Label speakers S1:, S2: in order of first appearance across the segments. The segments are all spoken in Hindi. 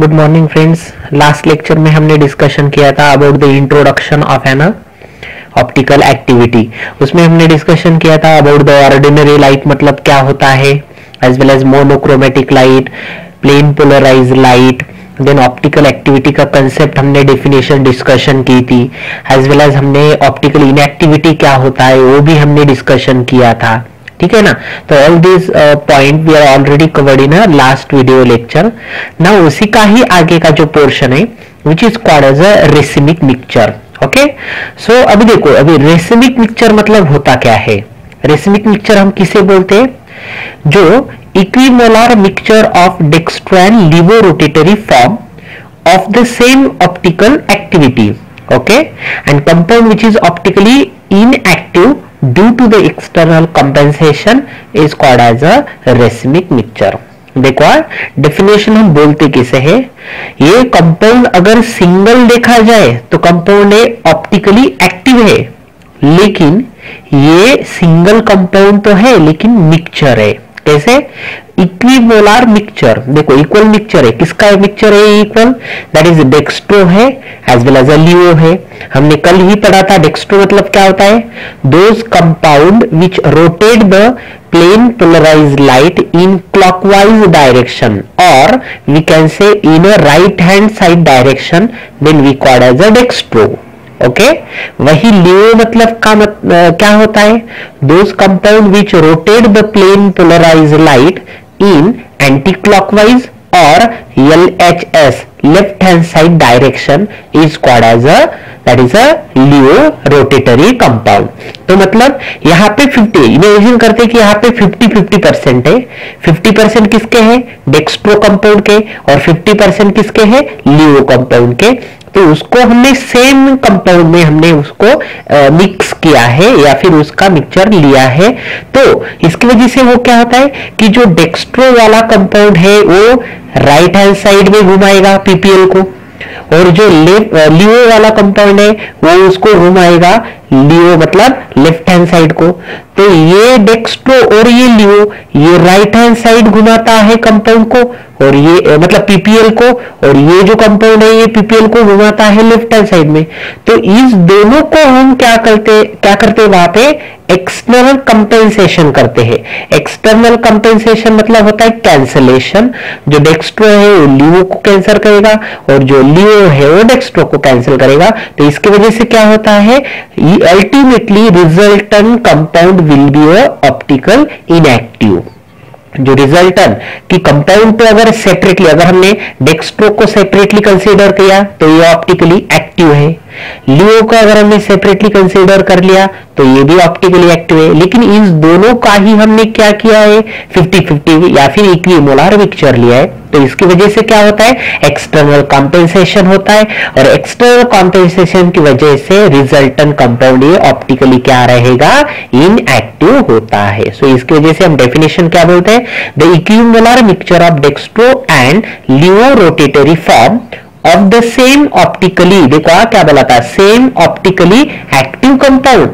S1: Good morning friends last lecture में हमने डिस्कशन किया था about the introduction of an optical activity उसमें हमने डिस्कशन किया था अबाउट द ऑर्डिनरी लाइट मतलब क्या होता है as well as monochromatic light plane polarise light then optical activity का कंसेप्ट हमने डेफिनेशन डिस्कशन की थी एज वेल एज हमने ऑप्टिकल इनएक्टिविटी क्या होता है, वो भी हमने डिस्कशन किया था. ठीक है ना? तो all this point we are already covered in last video lecture ना उसी का ही आगे का जो पोर्शन है which is called as a racemic mixture okay so अभी देखो, अभी रेसिमिक मिक्सचर मतलब होता क्या है? रेसिमिक मिक्सचर हम किसे बोलते हैं? जो equimolar mixture of dextro and laevo rotatory form of the same optical activity okay and compound which is optically inactive due to the external compensation is called as a racemic mixture देखो डेफिनेशन हम बोलते किसे है ये कंपाउंड अगर सिंगल देखा जाए तो कंपाउंड है ऑप्टिकली एक्टिव है लेकिन ये सिंगल कंपाउंड तो है लेकिन मिक्सचर है कैसे इक्विमोलार मिक्सचर देखो इक्वल मिक्सचर है। किसका मिक्सचर है इक्वल दैट इज़ डेक्स्ट्रो है एज वेल एज लियो है। हमने कल ही पढ़ा था डेक्स्ट्रो मतलब क्या होता है? Those compound which rotate the plane polarise light in clockwise direction और we can say in a right hand side direction then we called as a dextro okay okay? वही लियो मतलब का मत, आ, क्या होता है? Those compound which rotate the plane polarise light in anti clockwise और L H S left hand side direction is called as a that is a laevo rotatory compound तो मतलब यहाँ पे 50 इमेजिन करते कि यहाँ पे 50 50 परसेंट है। 50 परसेंट किसके हैं? डेक्स्ट्रो कंपाउंड के। और 50 परसेंट किसके हैं? लियो कंपाउंड के। तो उसको हमने सेम कंपाउंड में हमने उसको मिक्स किया है या फिर उसका मिक्सचर लिया है। तो इसकी वजह से वो क्या होता है कि जो डेक्स्ट्रो वाला कंपाउंड है, वो राइट हैंड साइड में घुमाएगा पीपीएल को। और जो लियो वाला कंपाउंड है, वो उसको घुमाएगा लियो मतलब लेफ़्ट हैंड साइड को। तो ये डेक्स्ट्रो और ये लियो, ये राइट हैंड साइड घुमाता है कंपाउंड को और ये मतलब पीपीएल को और ये जो कंपाउंड है, ये पीपीएल को घुमाता है लेफ़्ट हैंड साइड में। तो इस दोनों को हम क्या करते क्या करते वहाँ पे एक्सटर्नल कंपेंसेशन करते हैं। एक्सटर्नल कंपेंसेशन मतलब होता है कैंसलेशन जो डेक्स्ट्रो है, वो लियो को कैंसिल करेगा और जो लियो है, वो डेक्स्ट्रो को कैंसिल करेगा। तो इसकी वजह से क्या होता है? Ultimately resultant compound will be optical inactive जो रिजल्टन कि कंपाउंड पे अगर सेपरेटली अगर हमने डेक्स्ट्रो को सेपरेटली कंसीडर किया तो ये ऑप्टिकली एक्टिव है। लियो को अगर हमने सेपरेटली कंसीडर कर लिया तो ये भी ऑप्टिकली एक्टिव है। लेकिन इन दोनों का ही हमने क्या किया है? 50-50 या फिर इक्वी मोलार मिक्सचर लिया है। तो इसकी वजह से क्या होता है? एक्सटर्नल कॉम्पेंसेशन होता है और एक्सटर्नल कॉम्पेंसेशन की वजह से रिजल्टन कंपाउंड ये ऑप्टिकली क्या रहेगा? इनएक्टिव होता है। सो so, इसकी वजह से हम डेफिनेशन क्या बोलते हैं? The equimolar mixture of dextro and laevo rotatory form of the same optically देखो आ, क्या बोला था same optically active compound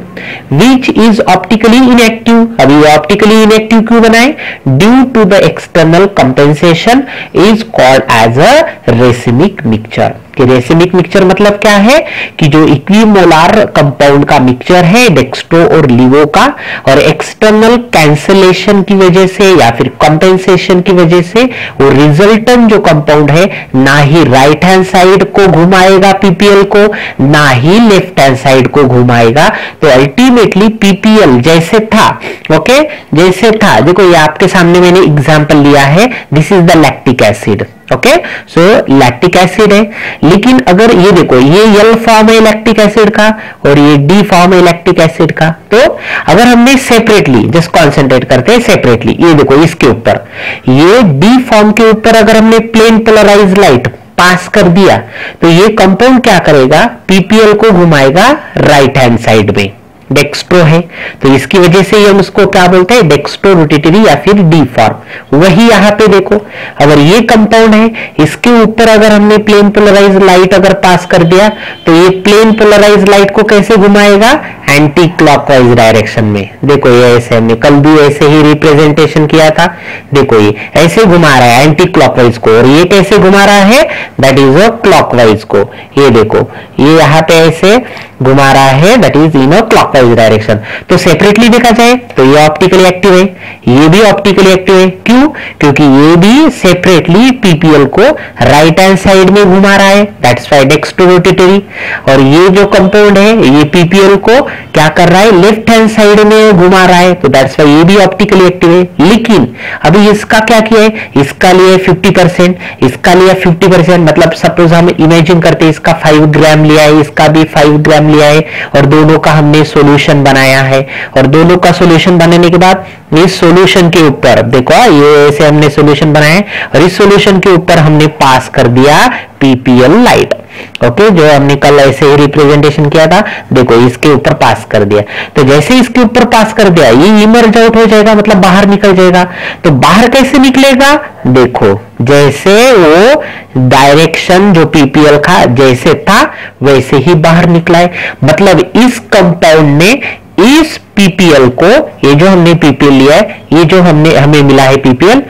S1: which is optically inactive अभी ऑप्टिकली इनएक्टिव क्यों बनाए? Due to the external compensation is called as a racemic mixture कि रेसिमिक मिक्सचर मतलब क्या है कि जो इक्विमोलार कंपाउंड का मिक्सचर है डेक्स्ट्रो और लिवो का, और एक्सटर्नल कैंसलेशन की वजह से या फिर कंपेंसेशन की वजह से वो रिजल्टन जो कंपाउंड है, ना ही राइट हैंड साइड को घुमाएगा पीपीएल को, ना ही लेफ़्ट हैंड साइड को घुमाएगा। तो अल्टीमेटली पीपीएल जैसे था ओके जैसे था। देखो, ये आपके सामने मैंने एग्ज़ाम्पल लिया है this is the lactic acid okay so lactic acid है। लेकिन अगर ये देखो, ये यल फॉर्म है इलेक्ट्रिक एसिड का और ये डी फॉर्म है इलेक्ट्रिक एसिड का तो अगर हमने सेपरेटली जस्ट कॉन्सेंट्रेट करते हैं सेपरेटली ये देखो इसके ऊपर, ये डी फॉर्म के ऊपर अगर हमने प्लेन पोलराइज लाइट पास कर दिया तो ये कंपाउंड क्या करेगा? पीपीएल को घुमाएगा राइट हैंड साइड में। डेक्स्ट्रो है तो इसकी वजह से हम उसको क्या बोलते हैं डेक्स्ट्रो रोटेटरी या फिर डी फॉर्म वही यहाँ पे देखो, अगर ये कंपाउंड है, इसके ऊपर अगर हमने प्लेन पोलराइज लाइट अगर पास कर दिया तो ये प्लेन पोलराइज लाइट को कैसे घुमाएगा? एंटी क्लॉकवाइज डायरेक्शन में। देखो ये ऐसे हमने कल भी ऐसे ही रिप्रेजेंटेशन किया था। देखो ये ऐसे घुमा रहा है एंटी क्लॉकवाइज को। और ये कैसे घुमा रहा है? दैट इज़ अ क्लॉकवाइज को। ये देखो, ये यहाँ पे ऐसे घुमा रहा है that is in a clockwise direction तो सेपरेटली देखा जाए तो ये ऑप्टिकली एक्टिव है, ये भी ऑप्टिकली एक्टिव है। क्यों? क्योंकि ये भी सेपरेटली पीपीएल को राइट हैंड साइड में घुमा रहा है। दैट्स वाई डेक्सट्रोरोटेटरी और ये जो कंपाउंड है, ये पीपीएल को क्या कर रहा है? लेफ़्ट हैंड साइड में घुमा रहा है। तो दैट्स वाई ये भी ऑप्टिकली एक्टिव है। लेकिन अभी इसका क्या किया है? इसका लिए 50 परसेंट इसका लिया 50 परसेंट मतलब सपोज़ हम इमेजिन करते हैं, इसका 5 ग्राम लिया है, इसका भी 5 ग्राम लिया है। और दोनों का हमने सॉल्यूशन बनाया है। और दोनों का सोल्यूशन बनाने के बाद इस सोल्यूशन के ऊपर, देखो ये ऐसे हमने सोल्यूशन बनाया और इस सोल्यूशन के ऊपर हमने पास कर दिया पीपीएल लाइट ओके, जो हमने कल ऐसे ही रिप्रेजेंटेशन किया था, देखो इसके ऊपर पास कर दिया। तो जैसे इसके ऊपर पास कर दिया, ये इमर्ज आउट हो जाएगा मतलब बाहर निकल जाएगा। तो बाहर कैसे निकलेगा? देखो, जैसे वो डायरेक्शन जो पीपीएल का जैसे था, वैसे ही बाहर निकला है। मतलब इस कंपाउंड ने इस पीपीएल को, ये जो हमने पीपीएल लिया है, ये जो हमने, हमें मिला है पीपीएल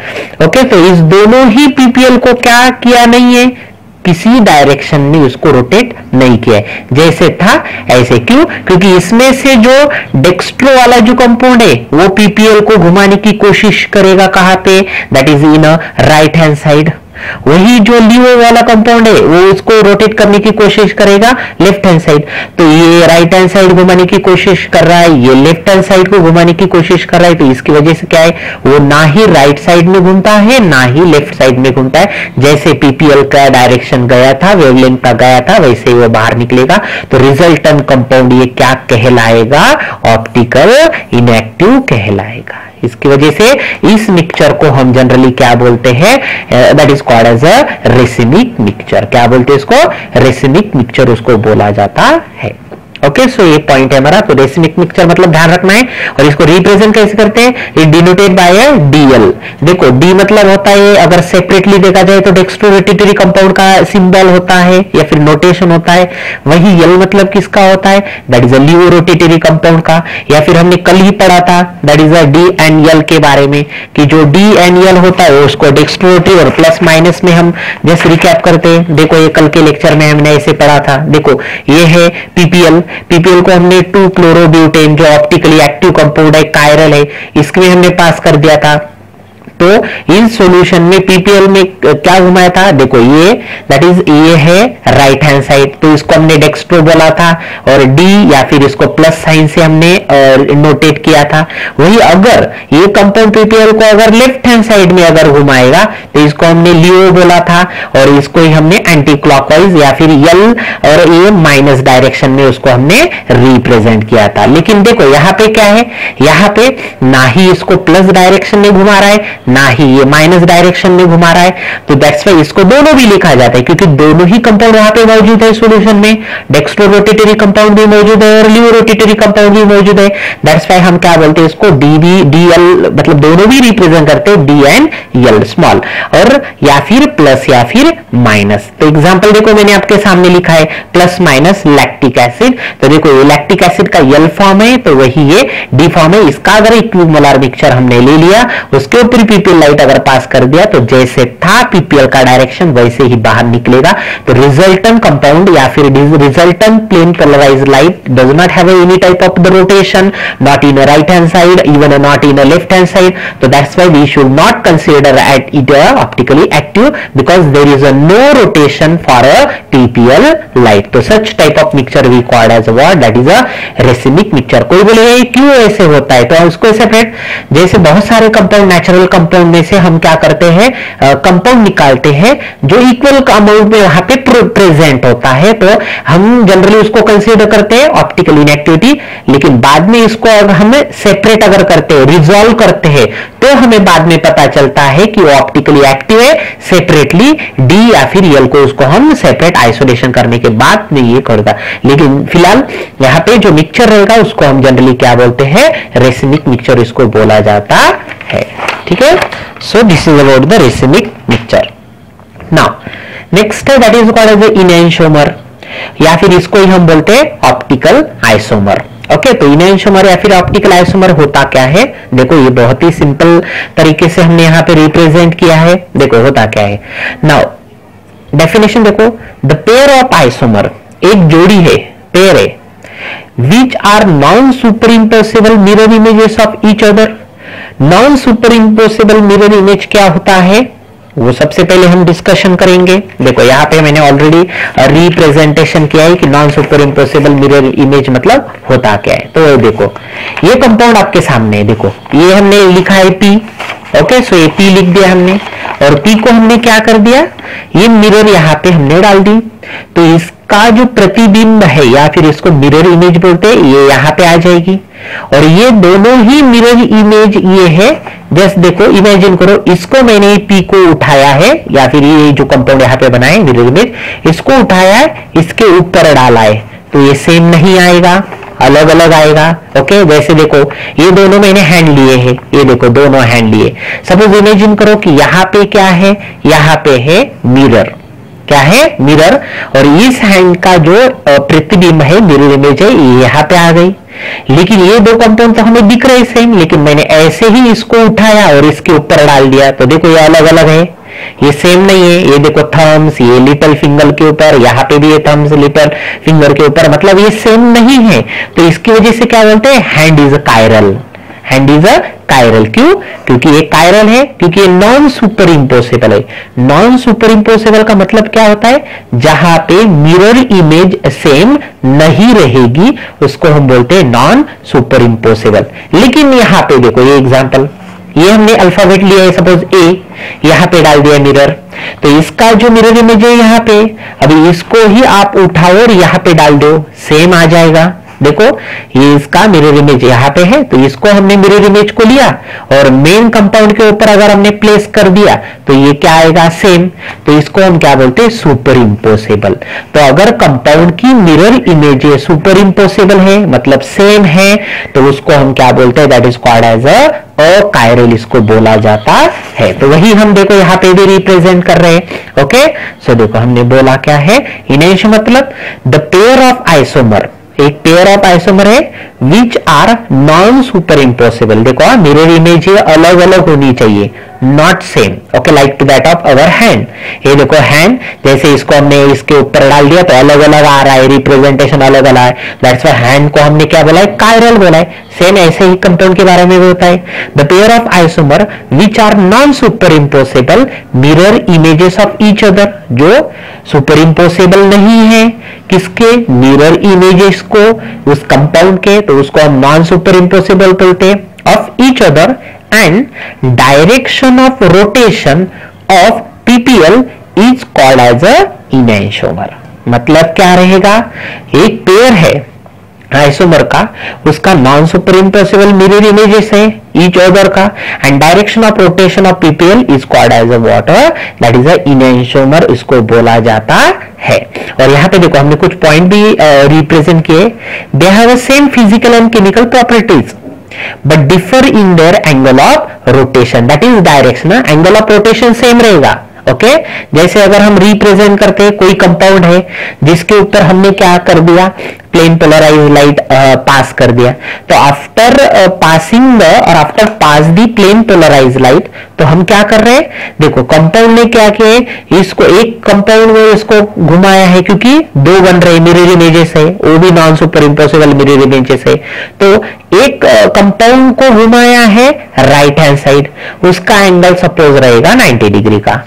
S1: ओके तो इस दोनों ही पीपीएल को क्या किया नहीं है? किसी डायरेक्शन में उसको रोटेट नहीं किया है। जैसे था, ऐसे क्यों? क्योंकि इसमें से जो डेक्स्ट्रो वाला जो कंपाउंड है, वो पीपीएल को घुमाने की कोशिश करेगा कहाँ पे? That is in right hand side वही जो लियो वाला कंपाउंड है, वो उसको रोटेट करने की कोशिश करेगा लेफ़्ट हैंड साइड तो ये राइट हैंड साइड घुमाने की कोशिश कर रहा है, ये लेफ़्ट हैंड साइड को घुमाने की कोशिश कर रहा है तो इसकी वजह से क्या है, वो ना ही राइट साइड में घूमता है, ना ही लेफ़्ट साइड में घूमता है। जैसे पीपीएल का डायरेक्शन गया था वेवलेंथ का गया था, वैसे ही वो बाहर निकलेगा। तो रिजल्टन कंपाउंड ये क्या कहलाएगा? ऑप्टिकल इनएक्टिव कहलाएगा। इसकी वजह से इस मिक्सचर को हम जनरली क्या बोलते हैं? That is called as a racemic mixture क्या बोलते हैं इसको? रेसिमिक मिक्सचर उसको बोला जाता है। ओके सो ये पॉइंट है हमारा तो रेसिमिक मिक्सचर मतलब ध्यान रखना है, और इसको रिप्रेजेंट कैसे करते हैं? डिनोटेड बाय ए डीएल देखो डी मतलब होता है, अगर सेपरेटली देखा जाए तो डेक्स्ट्रोरेटिटरी कंपाउंड का सिंबल होता है, या फिर नोटेशन होता है। वही यल मतलब किसका होता है? That is a laevorotatory compound का। या फिर हमने कल ही पढ़ा था that is a D and L के बारे में, कि जो डी एंड यल होता है, उसको डेक्स्ट्रोरेटरी और प्लस माइनस में हम जैसे रिकैप करते हैं। देखो, ये कल के लेक्चर में हमने ऐसे पढ़ा था। देखो, ये है पीपीएल पीपीएल को हमने टू क्लोरोब्यूटेन जो ऑप्टिकली एक्टिव कंपाउंड है कायरल है, इसके भी हमने पास कर दिया था। तो इस सॉल्यूशन में पीपीएल में क्या घुमाया था? देखो ये दैट इज़ ये है राइट हैंड साइड तो इसको हमने डेक्स्ट्रो बोला था और डी या फिर इसको प्लस साइन से हमने नोटेट किया था। वही अगर ये कंपाउंड पीपीएल को अगर लेफ़्ट हैंड साइड में अगर घुमाएगा तो इसको हमने लियो बोला था और इसको ही हमने एंटी क्लॉकवाइज या फिर यल और ए माइनस डायरेक्शन में उसको हमने रिप्रेजेंट किया था। लेकिन देखो यहाँ पे क्या है? यहाँ पे ना ही इसको प्लस डायरेक्शन में घुमा रहा है ना ही ये माइनस डायरेक्शन में घुमा रहा है तो दैट्स वाई इसको दोनों भी लिखा जाता है, क्योंकि दोनों ही कंपाउंड वहाँ पे मौजूद है सोल्यूशन में। डेक्स्ट्रो रोटेटरी कंपाउंड भी मौजूद है और लियो रोटेटरी कंपाउंड भी मौजूद है। दैट्स वाई हम क्या बोलते हैं इसको डी बी डी एल मतलब दोनों भी रिप्रेजेंट करते हैं डी एंड एल स्मॉल और या फिर प्लस या फिर माइनस तो एग्ज़ाम्पल देखो मैंने आपके सामने लिखा है प्लस माइनस लैक्टिक एसिड तो देखो ये लैक्टिक एसिड का यल फॉर्म है तो वही ये डी फॉर्म है। इसका अगर इक्विमोलर मिक्सचर हमने ले लिया, उसके ऊपर पीपीएल लाइट अगर पास कर दिया तो जैसे था पीपीएल का डायरेक्शन वैसे ही बाहर निकलेगा। तो रिजल्टन कंपाउंड या फिर resultant plane polarise light does not have any type of the rotation not in right hand side even not in left hand side तो that's why we should not consider at it optically active because there is a no rotation for a PPL light तो such type of mixture we called as a that is a racemic mixture कोई बोले क्यों ऐसे होता है? तो उसको सेपरेट जैसे बहुत सारे कंपाउंड नेचुरल कंपाउंड में से हम क्या करते हैं कंपाउंड निकालते हैं, जो इक्वल अमाउंट में वहाँ पे प्रेजेंट होता है तो हम जनरली उसको कंसीडर करते हैं ऑप्टिकल इनएक्टिविटी लेकिन बाद में इसको अगर हम सेपरेट अगर करते हैं रिजॉल्व करते हैं तो हमें बाद में पता चलता है कि वो ऑप्टिकली एक्टिव है सेपरेटली डी या फिर यल को उसको हम सेपरेट आइसोलेशन करने के बाद में ये करगा लेकिन फ़िलहाल यहाँ पे जो मिक्सचर रहेगा, उसको हम जनरली क्या बोलते हैं रेसिमिक मिक्सचर इसको बोला जाता है ठीक है? So this is about the racemic mixture now next that is called as enantiomer या फिर इसको ही हम बोलते हैं ऑप्टिकल आइसोमर ओके तो इनोशोमर या फिर ऑप्टिकल आइसोमर होता क्या है? देखो, ये बहुत ही सिंपल तरीके से हमने यहाँ पे रिप्रेजेंट किया है। देखो, होता क्या है? नाउ डेफिनेशन देखो द पेयर ऑफ़ आइसोमर एक जोड़ी है पेयर है which are non superimposable mirror images of each other non superimposable mirror image क्या होता है? वो सबसे पहले हम डिस्कशन करेंगे। देखो, यहाँ पे मैंने ऑलरेडी रिप्रेजेंटेशन किया है कि non super impossible mirror image मतलब होता क्या है। तो ये देखो, ये कंपाउंड आपके सामने है, देखो। ये हमने लिखा है पी ओके सो ये पी लिख दिया हमने। और पी को हमने क्या कर दिया? ये मिरर यहाँ पे हमने डाल दी। तो इसका जो प्रतिबिंब है, या फिर इसको मिरर इमेज बोलते हैं, ये यहाँ पे आ जाएगी। और ये दोनों ही मिरर इमेज ये है जस्ट देखो इमेजिन करो, इसको मैंने पी को उठाया है, या फिर ये जो कंपाउंड यहाँ पे बनाए मिरर इमेज इसको उठाया है इसके ऊपर डाला है तो ये सेम नहीं आएगा अलग अलग आएगा ओके वैसे देखो, ये दोनों मैंने हैंड लिए हैं, ये देखो, दोनों हैंड लिए। सपोज़ इमेजिन करो कि यहाँ पे क्या है, यहाँ पे है मिरर क्या है? मिरर और इस हैंड का जो प्रतिबिंब है मिरर इमेज है यहाँ पे आ गई। लेकिन ये दो कंपाउंड तो हमें दिख रहे सेम लेकिन मैंने ऐसे ही इसको उठाया और इसके ऊपर डाल दिया। तो देखो ये अलग अलग है। ये सेम नहीं है। ये देखो थम्स ये लिटल फिंगर के ऊपर, यहाँ पे भी ये थम्स लिटल फिंगर के ऊपर। मतलब ये सेम नहीं है। तो इसकी वजह से क्या बोलते हैं? Hand is chiral hand is a chiral क्यों क्योंकि ये कायरल है, क्योंकि ये नॉन सुपर इम्पोसिबल है। नॉन सुपर इम्पोसिबल का मतलब क्या होता है? जहाँ पे मिरर इमेज सेम नहीं रहेगी, उसको हम बोलते हैं नॉन सुपर इम्पोसिबल लेकिन यहाँ पे देखो, ये एग्जांपल ये हमने अल्फ़ाबेट लिया है सपोज़ ए यहाँ पे डाल दिया मिरर तो इसका जो मिरर इमेज है यहाँ पे, अभी इसको ही आप उठाओ और यहाँ पे डाल दो सेम आ जाएगा। देखो, ये इसका मिरर इमेज यहाँ पे है तो इसको हमने मिरर इमेज को लिया, और मेन कंपाउंड के ऊपर अगर हमने प्लेस कर दिया तो ये क्या आएगा सेम तो इसको हम क्या बोलते हैं सुपर इम्पोसिबल तो अगर कंपाउंड की मिरर इमेज सुपर इम्पोसिबल है मतलब सेम है तो उसको हम क्या बोलते हैं that is called as a chiral इसको बोला जाता है. तो वही हम देखो यहाँ पे भी रिप्रेजेंट कर रहे हैं ओके सो देखो हमने बोला क्या है इनेश मतलब द पेयर ऑफ़ आइसोमर एक पेयर ऑफ़ आइसोमर है which are non super impossible देखो मिरर इमेज अलग अलग होनी चाहिए not same okay like to that of our hand ये देखो हैंड जैसे इसको हमने इसके ऊपर डाल दिया तो अलग अलग आ रहा है रिप्रेजेंटेशन अलग अलग है. दैट्स वाई हैंड को हमने क्या बोला है? कायरल बोला है. सेम ऐसे ही कंपाउंड के बारे में भी होता है. The pair of isomer which are non superimposable mirror images of each other जो सुपर इम्पोसिबल नहीं है, किसके? मिरर इमेजेस को, उस कंपाउंड के तो उसको हम नॉन सुपर इम्पोसिबल बोलते हैं of each other and direction of rotation of PPL is called as a enantiomer मतलब क्या रहेगा? एक पेयर है आइसोमर का, उसका non super impossible mirror images है ईच अदर का and direction of rotation of PPL is called as a what that is a enantiomer इसको बोला जाता है। और यहाँ पे देखो, हमने कुछ पॉइंट भी रिप्रेजेंट किए। They have a same physical and chemical properties but differ in their angle of rotation that is direction angle of rotation same रहेगा। ओके? जैसे अगर हम रिप्रेजेंट करते हैं, कोई कंपाउंड है, जिसके ऊपर हमने क्या कर दिया? प्लेन पोलराइज लाइट पास कर दिया। तो आफ्टर पासिंग द और after pass the plane polarise light तो हम क्या कर रहे हैं? देखो कंपाउंड ने क्या किया इसको एक कंपाउंड में इसको घुमाया है, क्योंकि दो बन रहे मिरर इमेजेस है। वो भी non super impossible mirror images है। तो एक कंपाउंड को घुमाया है राइट हैंड साइड उसका एंगल सपोज़ रहेगा 90 डिग्री का।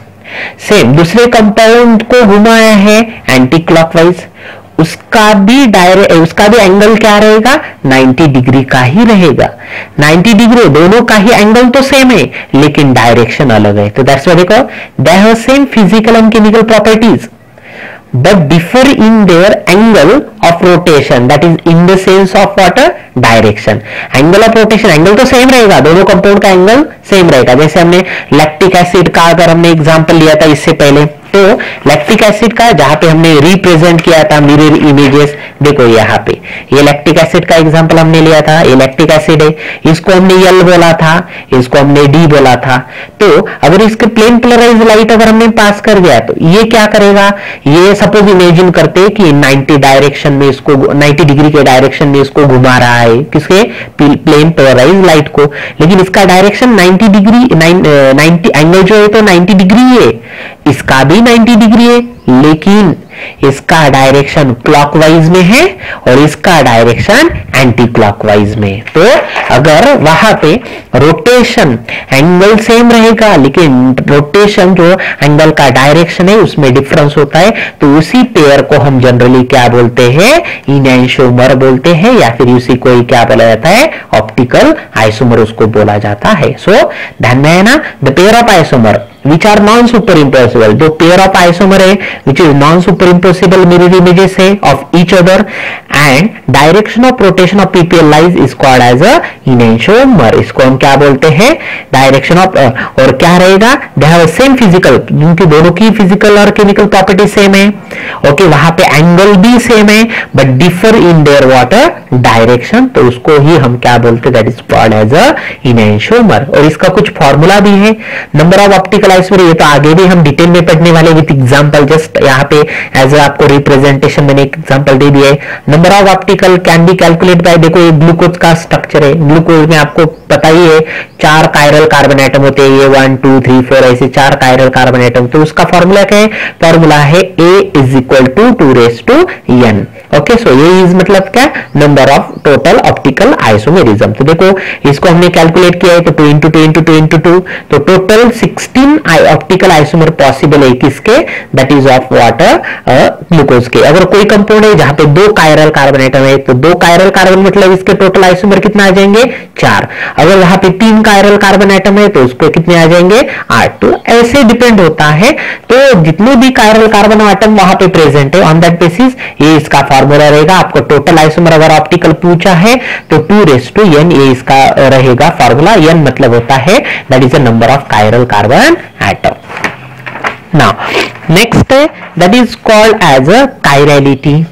S1: सेम दूसरे कंपाउंड को घुमाया है एंटी क्लॉकवाइज उसका भी डायरे उसका भी एंगल क्या रहेगा? 90 डिग्री का ही रहेगा। 90 डिग्री, दोनों का ही एंगल तो सेम है, लेकिन डायरेक्शन अलग है। तो दैट्स देखो they same physical and chemical properties but differ in their angle of rotation that is in the sense of what direction angle of rotation angle तो सेम रहेगा दोनों कंपाउंड का एंगल सेम रहेगा जैसे हमने लैक्टिक एसिड का अगर हमने एग्जांपल लिया था इससे पहले तो लैक्टिक एसिड का, जहाँ पे हमने रिप्रेजेंट किया था मिरर इमेजेस देखो यहाँ पे। ये लैक्टिक एसिड का एग्जांपल हमने लिया था, ये लैक्टिक एसिड है। इसको हमने यल बोला था, इसको हमने डी बोला था। तो अगर इसके प्लेन पोलराइज लाइट अगर हमने पास कर दिया तो ये क्या करेगा? ये सपोज़ इमेजिन करते कि 90 डायरेक्शन में इसको 90 डिग्री के डायरेक्शन में इसको घुमा रहा है, किसके? प्लेन पोलराइज लाइट को। लेकिन इसका डायरेक्शन 90 डिग्री 90 एंगल जो है तो 90 डिग्री है। इसका भी 90 डिग्री है लेकिन इसका डायरेक्शन क्लॉकवाइज में है और इसका डायरेक्शन एंटी क्लॉकवाइज में तो अगर वहाँ पे रोटेशन एंगल सेम रहेगा लेकिन रोटेशन जो एंगल का डायरेक्शन है उसमें डिफरेंस होता है तो उसी पेयर को हम जनरली क्या बोलते हैं? इनशोमर बोलते हैं या फिर उसी को ही क्या बोला जाता है? ऑप्टिकल आइसोमर उसको बोला जाता है। सो so, ध्यान में है ना? The pair of isomer which are non superimposable जो pair of isomer है which is non superimposable mirror images है of each other and direction of rotation of ppl lies is called as a enantiomer इसको हम क्या बोलते हैं? डायरेक्शन ऑफ़ uh, और क्या रहेगा? दे हैव सेम फ़िज़िकल जिनकी दोनों की फ़िज़िकल और केमिकल प्रॉपर्टी सेम है। ओके okay, वहाँ पे एंगल भी सेम है but differ in their what direction तो उसको ही हम क्या बोलते that is called as a enantiomer और इसका कुछ फॉर्मूला भी है। नंबर ऑफ़ ऑप्टिकल आइसोमर ये तो आगे भी हम डिटेल में पढ़ने वाले विथ एग्जांपल जस्ट यहाँ पे एज आपको रिप्रेजेंटेशन मैंने एक एग्जांपल दे दिया है। Number of optical can be calculate by देखो ये ग्लूकोज का स्ट्रक्चर है। ग्लूकोज में आपको पता ही है, चार कायरल कार्बन एटम होते हैं, ये वन टू थ्री फोर ऐसे चार कायरल कार्बन एटम तो उसका फॉर्मूला क्या है? फॉर्मूला है A is equal to two raise to N okay so ये इज़ मतलब क्या? Number of total optical isomerism तो देखो, इसको हमने कैलकुलेट किया है तो two into two into two into two तो total sixteen optical isomer possible है किसके? That is of what glucose के। अगर कोई कंपाउंड है जहाँ पे दो कायरल कार्बन एटम है तो दो कायरल कार्बन मतलब इसके टोटल आइसोमर कितना आ जाएँगे? चार। अगर वहाँ पे तीन कायरल कार्बन एटम है तो उसको कितने आ जाएँगे? आठ। तो ऐसे डिपेंड होता है। तो जितने भी कायरल कार्बन एटम वहाँ पे प्रेजेंट है ऑन दैट बेसिस ये इसका फॉर्मूला रहेगा। आपको टोटल आइसोमर अगर ऑप्टिकल पूछा है तो टू रेस टू एन ये इसका रहेगा फॉर्मूला एन मतलब होता है that is the number of chiral carbon atom now next that is called as a chirality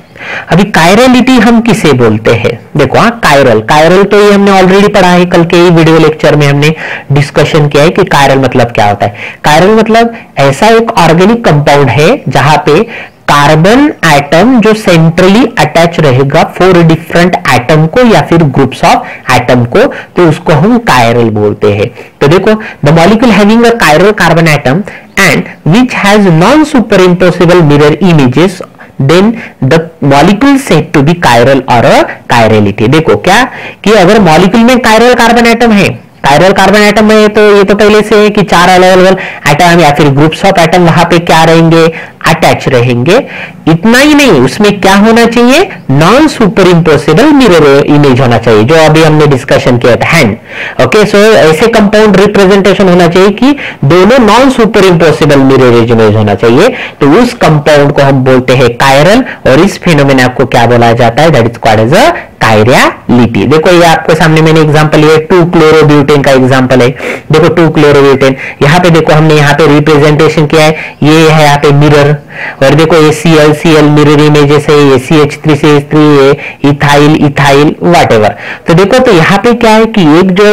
S1: अभी कायरलिटी हम किसे बोलते हैं? देखो हाँ कायरल कायरल तो ये हमने ऑलरेडी पढ़ा है, कल के ही वीडियो लेक्चर में हमने डिस्कशन किया है कि कायरल मतलब क्या होता है। कायरल मतलब ऐसा एक ऑर्गेनिक कंपाउंड है, जहाँ पे कार्बन एटम जो सेंट्रली अटैच रहेगा फोर डिफरेंट एटम को या फिर ग्रुप्स ऑफ़ एटम को तो उसको हम कायरल बोलते हैं। तो देखो the molecule having a chiral carbon atom and which has non superimposable mirror images then the molecule set to be chiral और कायरलिटी देखो क्या? कि अगर मॉलिक्यूल में कायरल कार्बन एटम है कायरल कार्बन एटम में तो ये तो पहले से है कि चार अलग अलग एटम या फिर ग्रुप्स ऑफ़ एटम वहाँ पे क्या रहेंगे? अटैच रहेंगे। इतना ही नहीं, उसमें क्या होना चाहिए? Non super impossible mirror image होना चाहिए, जो अभी हमने डिस्कशन किया था हैंड ओके सो ऐसे कंपाउंड रिप्रेजेंटेशन होना चाहिए कि दोनों non super impossible mirror image होना चाहिए। तो उस कंपाउंड को हम बोलते हैं कायरल और इस फिनोमेना को क्या बोला जाता है? That is called as a chirality देखो, ये आपके सामने मैंने एग्जांपल लिया टू क्लोरोब्यूटेन का एग्जांपल है। देखो टू क्लोरोब्यूटेन यहाँ पे देखो, हमने यहाँ पे रिप्रेजेंटेशन किया है। ये है यहाँ पे मिरर और देखो ये C L C L mirror images है ये C H three C H three है इथाइल इथाइल वाट तो देखो तो यहाँ पे क्या है कि एक जो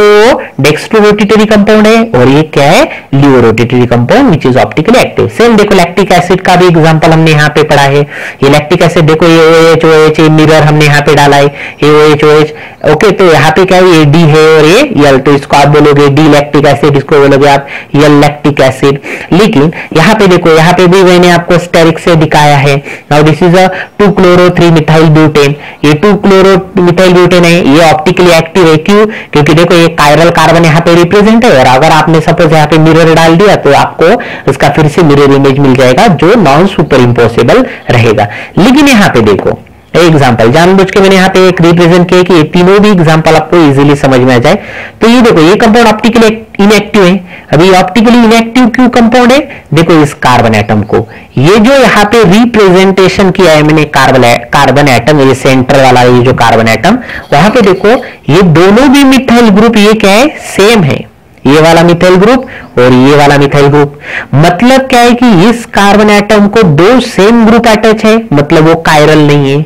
S1: डेक्स्ट्रोरोटिटरी कंपाउंड है और ये क्या है laevorotatory compound which is optically active same देखो लैक्टिक एसिड का भी एग्जांपल हमने यहाँ पे पढ़ा है। ये लैक्टिक एसिड देखो, ये O H O H mirror हमने यहाँ पे डाला है। ये O H O H okay तो यहाँ पे क्या है, ये डी है और ये यल तो इसको आप बोलोगे डी लैक्टिक एसिड इसको बोलोगे आप यल लैक्टिक एसिड लेकिन यहाँ पे देखो, यहाँ पे भी मैंने आपको स्टेरिक से दिखाया है। Now this is a two chloro three methyl butane ये टू क्लोरो मिथाइल ब्यूटेन है, ये ऑप्टिकली एक्टिव है। क्यों? क्योंकि देखो, ये कायरल कार्बन यहाँ पे रिप्रेजेंट है और अगर आपने सपोज़ यहाँ पे मिरर डाल दिया तो आपको इसका फिर से मिरर इमेज मिल जाएगा, जो नॉन सुपर इम्पोसिबल रहेगा। लेकिन यहाँ पे देखो एग्ज़ाम्पल जानबूझ के मैंने यहाँ पे एक रिप्रेजेंट किया कि तीनों भी एग्ज़ाम्पल आपको इजीली समझ में आ जाए। तो ये देखो, ये कंपाउंड ऑप्टिकली इनएक्टिव है। अभी ऑप्टिकली इनएक्टिव क्यों कंपाउंड है? देखो, इस कार्बन एटम को। ये जो यहाँ पे रिप्रेजेंटेशन किया है मैंने कार्बन कार्बन एटम ये सेंटर वाला, ये जो कार्बन एटम वहाँ पे देखो, ये दोनों भी मिथाइल ग्रुप ये क्या है? सेम है। ये वाला मिथाइल ग्रुप और ये वाला मिथाइल ग्रुप मतलब क्या है कि इस कार्बन एटम को दो सेम ग्रुप अटैच है मतलब वो कायरल नहीं है।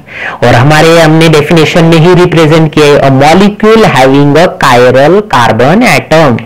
S1: और हमारे हमने डेफिनेशन में ही रिप्रेजेंट किया है molecule having a chiral carbon atom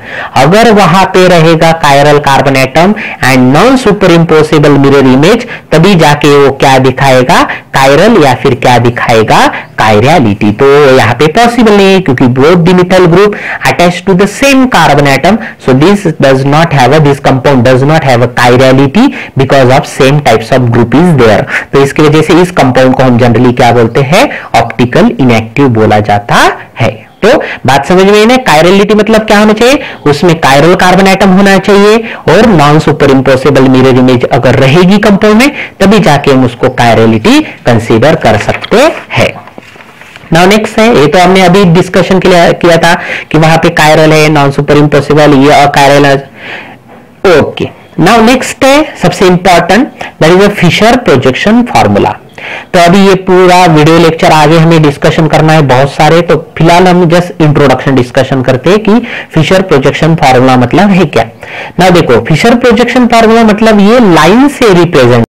S1: अगर वहाँ पे रहेगा chiral carbon atom and non superimposable mirror image तभी जाके वो क्या दिखाएगा? कायरल या फिर क्या दिखाएगा? कायरियालिटी तो यहाँ पे पॉसिबल नहीं है, क्योंकि both the methyl group attach to the same carbon atom so this does not have this compound does not have a chirality because of same types of group is there तो इसकी वजह से इस कंपाउंड को हम जनरली क्या बोलते हैं? ऑप्टिकल इनएक्टिव बोला जाता है। तो बात समझ में ना? कायरलिटी मतलब क्या होना चाहिए? उसमें कायरल कार्बन आइटम होना चाहिए और non super impossible mirror image अगर रहेगी कंपाउंड में, तभी जाके हम उसको कायरलिटी कंसीडर कर सकते हैं। नाउ नेक्स्ट है, ये तो हमने अभी डिस्कशन के लिए किया था कि वहाँ पे कायरल है नॉन सुपर इम्पोसिबल ये अकायरल है। ओके नाउ नेक्स्ट है, सबसे important that is a Fischer projection formula तो अभी ये पूरा वीडियो लेक्चर आगे हमें डिस्कशन करना है बहुत सारे तो फ़िलहाल हम जस्ट इंट्रोडक्शन डिस्कशन करते हैं कि फिशर प्रोजेक्शन फॉर्मूला मतलब है क्या। ना देखो फिशर प्रोजेक्शन फॉर्मूला मतलब ये लाइन से रिप्रेजेंट